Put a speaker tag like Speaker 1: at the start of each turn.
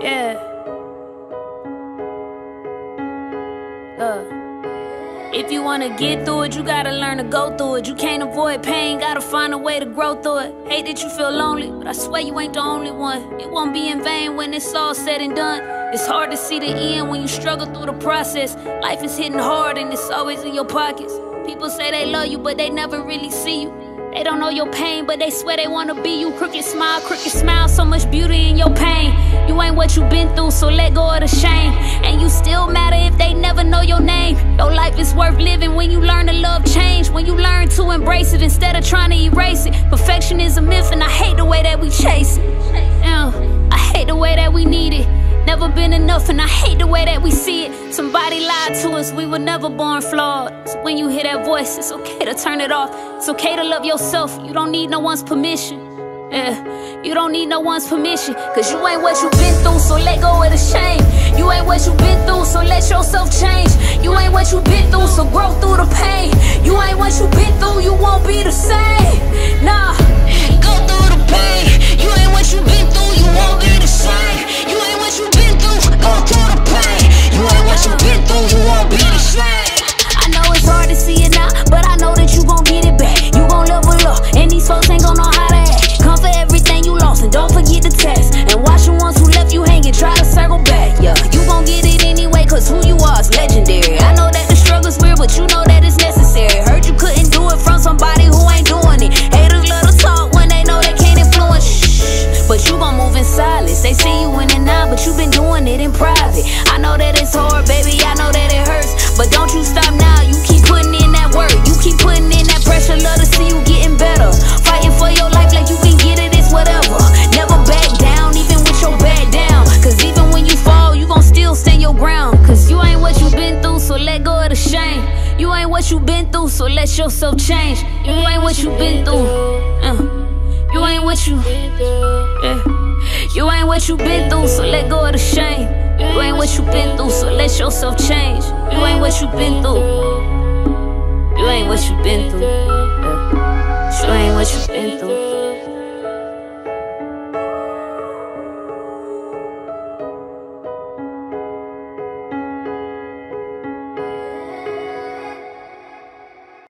Speaker 1: Yeah. Uh. If you wanna get through it, you gotta learn to go through it. You can't avoid pain, gotta find a way to grow through it. Hate that you feel lonely, but I swear you ain't the only one. It won't be in vain when it's all said and done. It's hard to see the end when you struggle through the process. Life is hitting hard and it's always in your pockets. People say they love you, but they never really see you. They don't know your pain, but they swear they wanna be you. Crooked smile, crooked smile, so much beauty in your pain. You ain't what you've been through, so let go of the shame. And you still matter if they never know your name. Your life is worth living when you learn to love change. When you learn to embrace it instead of trying to erase it. Perfection is a myth, and I hate the way that we chase been enough, and I hate the way that we see it. Somebody lied to us, we were never born flawed. So when you hear that voice, it's okay to turn it off. It's okay to love yourself, you don't need no one's permission. Yeah, you don't need no one's permission. Cause you ain't what you've been through, so let go of the shame. You ain't what you've been through, so let yourself change. You ain't what you've been through, so grow through the pain. You ain't what you've been through, you won't be the same. Nah, but you gon' move in silence. They see you in and but you been doing it in private. I know that it's hard, baby. I know that it hurts, but don't you stop now. You keep putting in that work. You keep putting in that pressure. Love to see you getting better. Fighting for your life like you can get it. It's whatever. Never back down, even with your back down. Cause even when you fall, you gon' still stand your ground. Cause you ain't what you been through, so let go of the shame. You ain't what you been through, so let yourself change. You ain't what you been through. Uh. You ain't what you. Yeah. You ain't what you been through, so let go of the shame. You ain't what you been through, so let yourself change. You ain't what you been through. You ain't what you been through. Yeah. You ain't what you been through.